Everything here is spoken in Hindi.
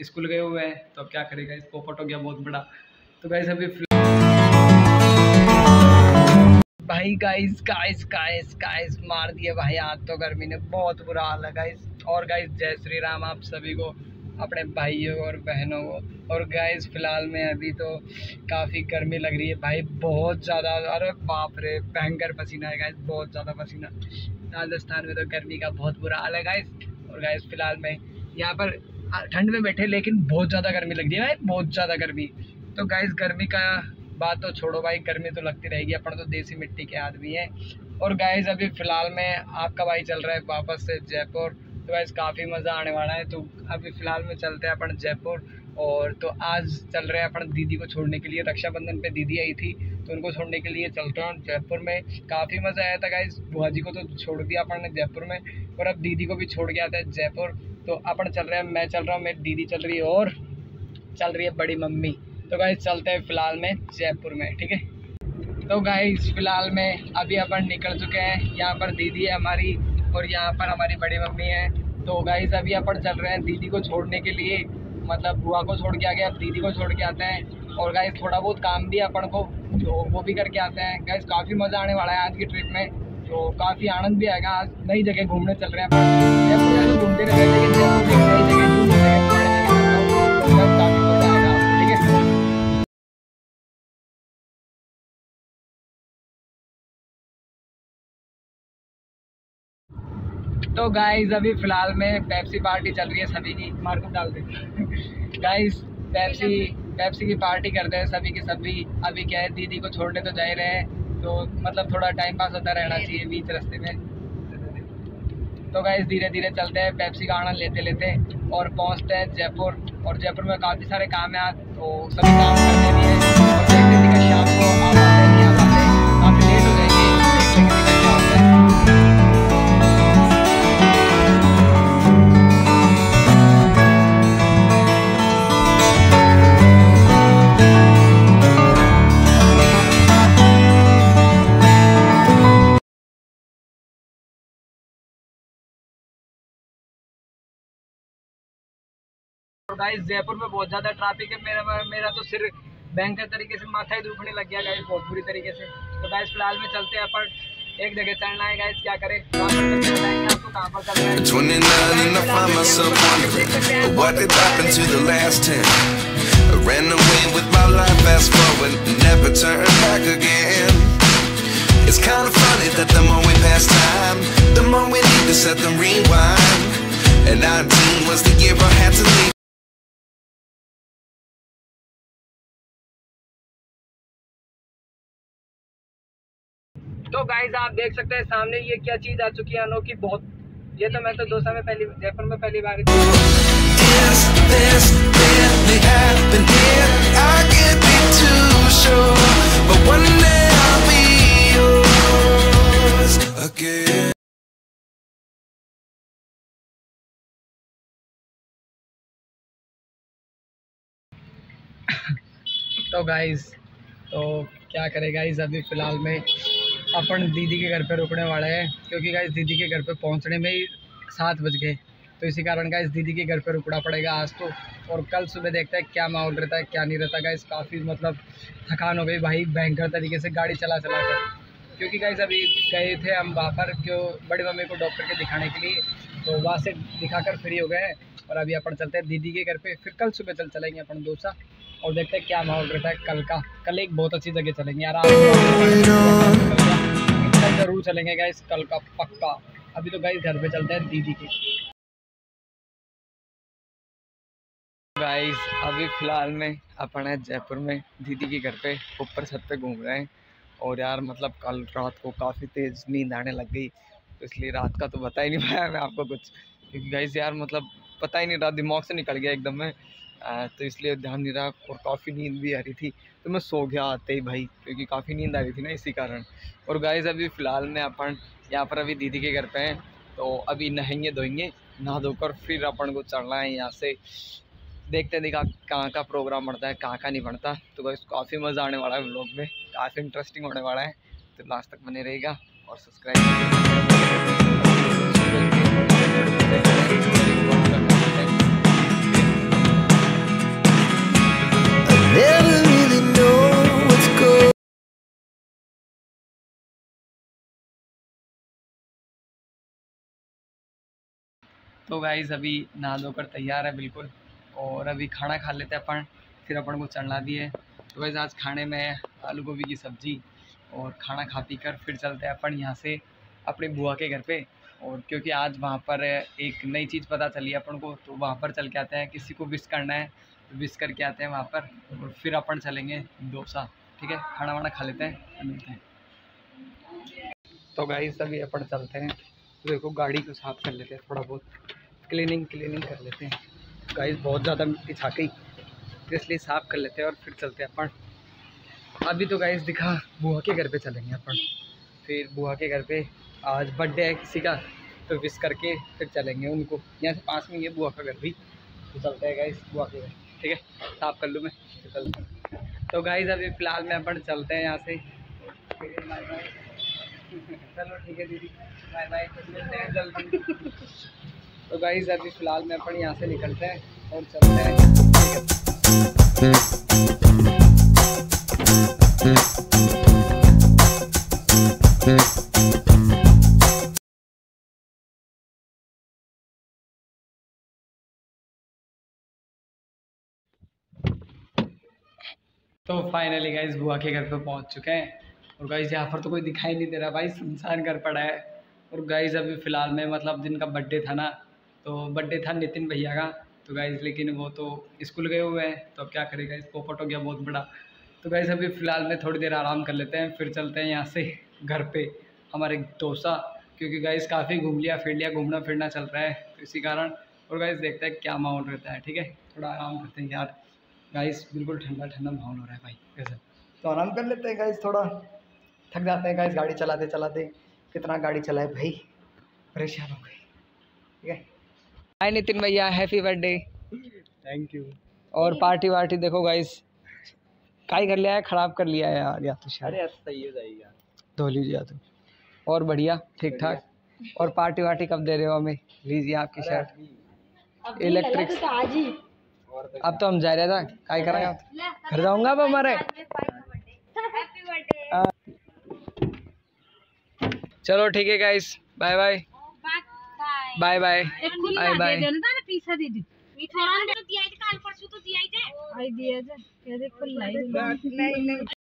स्कूल गए हुए हैं तो अब क्या करेगा? इसको पोपट हो गया बहुत बड़ा। तो गाइस अभी भाई गाइस गाइस गाइस गाइस मार दिए भाई आज तो गर्मी ने, बहुत बुरा हाल है गाइस और गाइस जय श्री राम आप सभी को, अपने भाइयों और बहनों को। और गाइस फ़िलहाल में अभी तो काफ़ी गर्मी लग रही है भाई, बहुत ज़्यादा। अरे बाप रे, भयंकर पसीना है गाइस बहुत ज़्यादा पसीना। राजस्थान में तो गर्मी का बहुत बुरा हाल है गाइस और गाइस फ़िलहाल में यहाँ पर ठंड में बैठे, लेकिन बहुत ज़्यादा गर्मी लग रही है भाई, बहुत ज़्यादा गर्मी। तो गाइस गर्मी का बात तो छोड़ो भाई, गर्मी तो लगती रहेगी, अपन तो देसी मिट्टी के आदमी हैं। और गाइस अभी फ़िलहाल में आपका भाई चल रहा है वापस से जयपुर। तो गाइस काफ़ी मज़ा आने वाला है। तो अभी फ़िलहाल में चलते हैं अपन जयपुर। और तो आज चल रहे हैं अपन दीदी को छोड़ने के लिए, रक्षाबंधन पे दीदी आई थी तो उनको छोड़ने के लिए चलते हैं जयपुर में। काफ़ी मज़ा आया था गाइस बुआ जी को तो छोड़ दिया अपन ने जयपुर में। और अब दीदी को भी छोड़ गया था जयपुर। तो अपन चल रहे हैं, मैं चल रहा हूँ, मेरी दीदी चल रही है और चल रही है बड़ी मम्मी। तो गाइस चलते हैं फ़िलहाल में जयपुर में, ठीक है? तो गाइस फ़िलहाल में अभी अपन निकल चुके हैं, यहाँ पर दीदी है हमारी और यहाँ पर हमारी बड़ी मम्मी है। तो गाइज़ अभी अपन चल रहे हैं दीदी को छोड़ने के लिए मतलब बुआ को छोड़ के आ गया अब दीदी को छोड़ के आते हैं। और गाइस थोड़ा बहुत काम भी अपन को जो वो भी करके आते हैं। गाइस काफ़ी मज़ा आने वाला है आज की ट्रिप में। तो काफ़ी आनंद भी आएगा। आज नई जगह घूमने चल रहे हैं घूमते रहे लेकिन जयपुर नई जगह काफ़ी मज़ा आएगा ठीक है? तो गाइस अभी फ़िलहाल में पेप्सी पार्टी चल रही है सभी की। मार्केट डाल दे। गाइस पेप्सी पेप्सी की पार्टी करते हैं सभी के सभी। अभी क्या है, दीदी को छोड़ने तो जा रहे हैं। तो मतलब थोड़ा टाइम पास होता रहना चाहिए बीच रास्ते में। तो गाइस धीरे धीरे चलते हैं पेप्सी का आनंद लेते लेते और पहुँचते हैं जयपुर। और जयपुर में काफ़ी सारे काम हैं तो सभी काम करते भी हैं। गाइस जयपुर में बहुत ज़्यादा ट्रैफ़िक है मेरा मेरा तो सिर बैंक तरीके से माथा ही दुखने लग गया गाइस बहुत बुरी तरीके से तो गाइस फ़िलहाल में चलते हैं अपन एक जगह चलना है गाइस क्या करें पर हैं, आपको कहाँ पर चलना है 29 I find myself wondering what did happen to the last 10. I ran away with my life, fast forward, never turn back again. It's kind of funny that the more we pass time, the more we need to set them rewind. And 19 was the year I had to leave. Guys आप देख सकते हैं सामने ये क्या चीज़ आ चुकी है अनोखी बहुत ये तो मैं तो दो में पहली जयपुर में पहली बार. तो गाइज़ तो क्या करें गाइज़ अभी फ़िलहाल में अपन दीदी के घर पे रुकने वाले हैं, क्योंकि गाइस दीदी के घर पे पहुँचने में ही सात बज गए। तो इसी कारण गाइस दीदी के घर पे रुकना पड़ेगा आज तो। और कल सुबह देखते हैं क्या माहौल रहता है, क्या नहीं रहता। गाइस काफ़ी मतलब थकान हो गई भाई, भयंकर तरीके से गाड़ी चला चला कर। क्योंकि गाइस अभी गए थे हम वहाँ पर क्यों, बड़ी मम्मी को डॉक्टर के दिखाने के लिए। तो वहाँ से दिखाकर फ्री हो गए हैं। और अभी अपन चलते हैं दीदी के घर पे, फिर कल सुबह चल चलेंगे अपन दोसा। और देखते हैं क्या माहौल रहता है कल का। कल एक बहुत अच्छी जगह चलेंगे यार ज़रूर चलेंगे गाइस कल का पक्का। अभी तो गाइस घर पे चलते हैं दीदी के। गाइस अभी फ़िलहाल में अपन है जयपुर में, दीदी के घर पे, ऊपर छत पे घूम रहे हैं। और यार मतलब कल रात को काफ़ी तेज़ नींद आने लग गई तो इसलिए रात का तो बता ही नहीं पाया मैं आपको कुछ। क्योंकि गाइस यार मतलब पता ही नहीं रहा दिमाग से निकल गया एकदम में। तो इसलिए ध्यान नहीं रहा और काफ़ी नींद भी आ रही थी। तो मैं सो गया आते ही भाई, क्योंकि काफ़ी नींद आ रही थी ना इसी कारण। और गाइस अभी फ़िलहाल में अपन, यहाँ पर अभी दीदी के घर पे हैं तो अभी नहाएँगे धोएँगे, नहा धोकर फिर अपन को चढ़ना है यहाँ से। देखते देखा कहाँ का प्रोग्राम बढ़ता है, कहाँ का नहीं बढ़ता तो गाइस काफ़ी मज़ा आने वाला है व्लॉग में, काफ़ी इंटरेस्टिंग होने वाला है। तो लास्ट तक बने रहेगा और सब्सक्राइब तो गाइज़ अभी नहा धोकर तैयार है बिल्कुल। और अभी खाना खा लेते हैं अपन, फिर अपन को चढ़ना दिए तो गाइज़ आज खाने में आलू गोभी की सब्ज़ी और खाना खा पी कर फिर चलते हैं अपन यहाँ से अपनी बुआ के घर पे। और क्योंकि आज वहाँ पर एक नई चीज़ पता चली है अपन को तो वहाँ पर चल के आते हैं। किसी को विश करना है तो विश करके आते हैं वहाँ पर और फिर अपन चलेंगे डोसा। ठीक है? खाना वाना खा लेते हैं, मिलते हैं। तो गाइस अभी अपन चलते हैं। देखो, गाड़ी को साफ़ कर लेते हैं, थोड़ा बहुत क्लीनिंग क्लीनिंग कर लेते हैं। गाइस बहुत ज़्यादा मिट्टी छा गई तो इसलिए साफ़ कर लेते हैं और फिर चलते हैं अपन। अभी तो गाइस दिखा, बुआ के घर पे चलेंगे अपन। फिर बुआ के घर पे, आज बर्थडे है किसी का तो विश करके फिर चलेंगे उनको। यहाँ से पास में ये बुआ का घर भी। तो चलते हैं गाइस बुआ के घर। ठीक है? साफ़ कर लूँ मैं? तो चलते तो गाइस अभी फ़िलहाल में अपन चलते हैं यहाँ से। चलो ठीक है दीदी। बाय बाय मिलते हैं जल्दी। तो गाइस अभी फ़िलहाल में अपन यहाँ से निकलते हैं और चलते हैं। तो फाइनली गाइज़ बुआ के घर पे पहुँच चुके हैं। और गाइज़ यहाँ पर तो कोई दिखाई नहीं दे रहा भाई, सुनसान घर पड़ा है। और गाइज़ अभी फ़िलहाल में मतलब जिनका बर्थडे था ना तो बर्थडे था नितिन भैया का। तो गाइज़ लेकिन वो तो स्कूल गए हुए हैं तो अब क्या करेगा इस पोपट हो गया बहुत बड़ा। तो गाइज़ अभी फ़िलहाल में थोड़ी देर आराम कर लेते हैं, फिर चलते हैं यहाँ से घर पर हमारे डोसा। क्योंकि गाइज़ काफ़ी घूम लिया, फिर लिया, घूमना फिरना चल रहा है तो इसी कारण। और गाइस देखते हैं क्या माहौल रहता है, ठीक है? थोड़ा आराम करते हैं यार। गाइस बिल्कुल ठंडा ठंडा माहौल हो रहा है भाई कैसे तो आराम कर लेते हैं गाइस थोड़ा। थक जाते हैं गाइस गाड़ी चलाते चलाते कितना गाड़ी चलाए भाई? परेशान हो गए। ठीक है? हाय नितिन भैया हैप्पी बर्थडे। थैंक यू और पार्टी वार्टी देखो गाइस। काई कर लिया है? ख़राब कर लिया है यार या तो शायद। अरे सही हो जाएगा धो लीजिए तुम और बढ़िया ठीक ठाक। और पार्टी वार्टी कब दे रहे हो हमें? लीजिए आपकी शर्ट। इलेक्ट्रिक आज ही। तो अब तो हम जा रहे थे काय करेंगे? घर जाऊँगा अब हमारे हैप्पी बर्थडे हाँ। चलो ठीक है guys bye bye bye bye bye bye पीछा दे